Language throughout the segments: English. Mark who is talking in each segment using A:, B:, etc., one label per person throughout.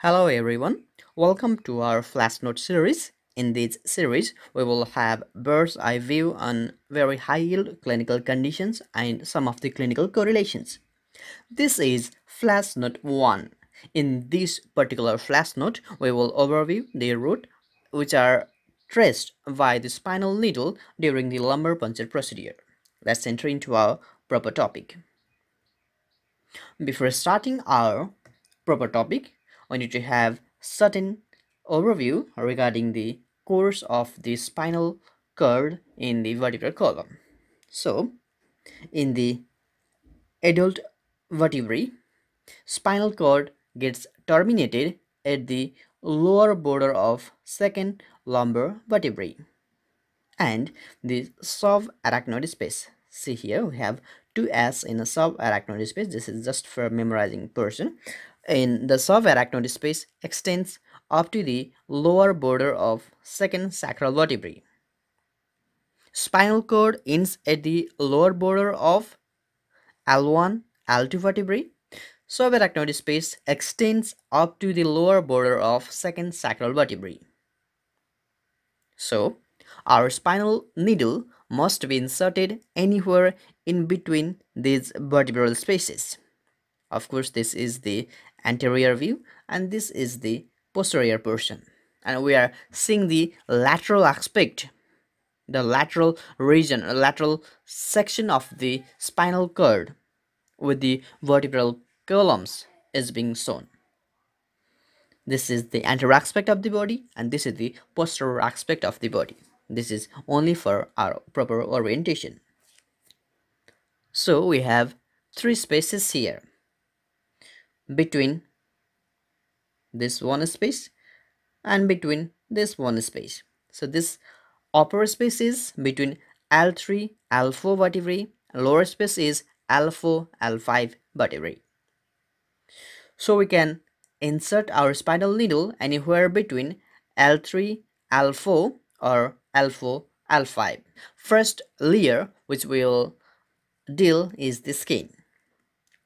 A: Hello everyone, welcome to our flash note series. In this series, we will have bird's eye view on very high yield clinical conditions and some of the clinical correlations. This is flash note 1. In this particular flash note, we will overview the route which are traced by the spinal needle during the lumbar puncture procedure. Let's enter into our proper topic. Before starting our proper topic, we need to have certain overview regarding the course of the spinal cord in the vertebral column. So, in the adult vertebrae, spinal cord gets terminated at the lower border of second lumbar vertebrae and the subarachnoid space. See here we have 2s in a subarachnoid space. This is just for memorizing person in the subarachnoid space extends up to the lower border of second sacral vertebrae. Spinal cord ends at the lower border of L1, L2 vertebrae. Subarachnoid space extends up to the lower border of second sacral vertebrae. So, our spinal needle must be inserted anywhere in between these vertebral spaces. Of course, this is the anterior view and this is the posterior portion. And we are seeing the lateral aspect the lateral region lateral section of the spinal cord with the vertebral columns is being shown. This is the anterior aspect of the body and this is the posterior aspect of the body. This is only for our proper orientation. So we have three spaces here between this one space and between this one space. So this upper space is between L3 L4 vertebrae lower space is L4 L5 vertebrae. So we can insert our spinal needle anywhere between L3 L4 or L4 L5 first layer which we will deal is the skin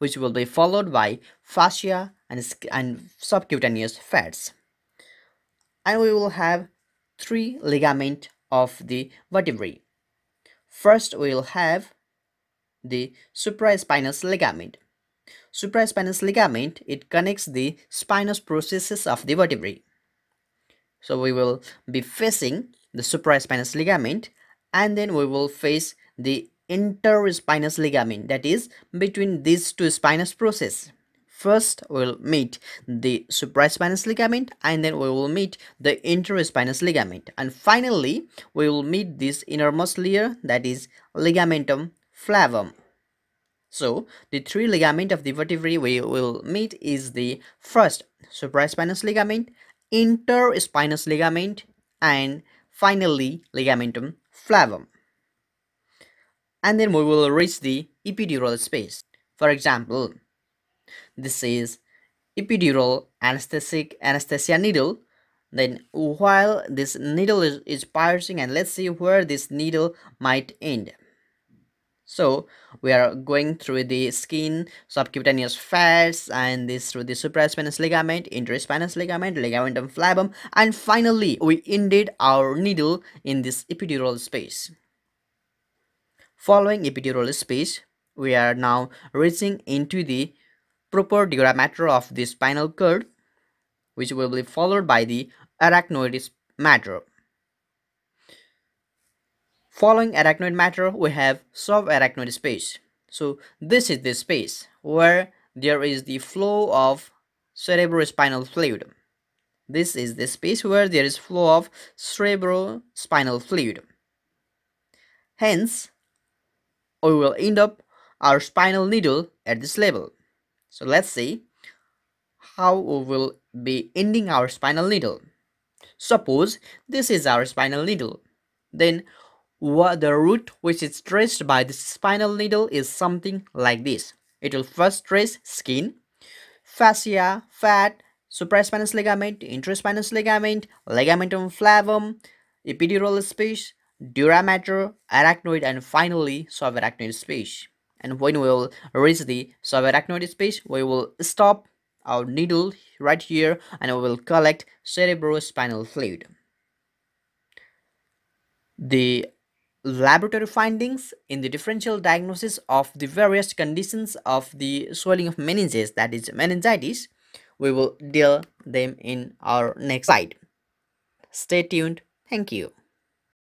A: which will be followed by fascia and, and subcutaneous fats. And we will have three ligament of the vertebrae. First, we will have the supraspinous ligament. Supraspinous ligament, it connects the spinous processes of the vertebrae. So we will be facing the supraspinous ligament and then we will face the interspinous ligament that is between these two spinous process. First we'll meet the supraspinous ligament and then we will meet the interspinous ligament and finally we will meet this innermost layer that is ligamentum flavum. So the three ligament of the vertebrae we will meet is the first supraspinous ligament interspinous ligament and finally ligamentum flavum and then we will reach the epidural space. For example, this is epidural anesthetic anesthesia needle. Then while this needle is, is piercing and let's see where this needle might end. So we are going through the skin, subcutaneous fats, and this through the supraspinous ligament, interspinous ligament, ligamentum flavum, and finally we ended our needle in this epidural space. Following epidural space, we are now reaching into the proper dura of the spinal cord, which will be followed by the arachnoid mater. Following arachnoid mater, we have subarachnoid space. So this is the space where there is the flow of cerebrospinal fluid. This is the space where there is flow of cerebrospinal fluid. Hence, we will end up our spinal needle at this level. So let's see how we will be ending our spinal needle. Suppose this is our spinal needle. Then what the route which is traced by the spinal needle is something like this. It will first trace skin, fascia, fat, supraspinous ligament, interspinous ligament, ligamentum flavum, epidural space, dura mater, arachnoid, and finally subarachnoid space. And when we will reach the subarachnoid space, we will stop our needle right here and we will collect cerebrospinal fluid. The laboratory findings in the differential diagnosis of the various conditions of the swelling of meninges that is meningitis we will deal them in our next slide stay tuned thank you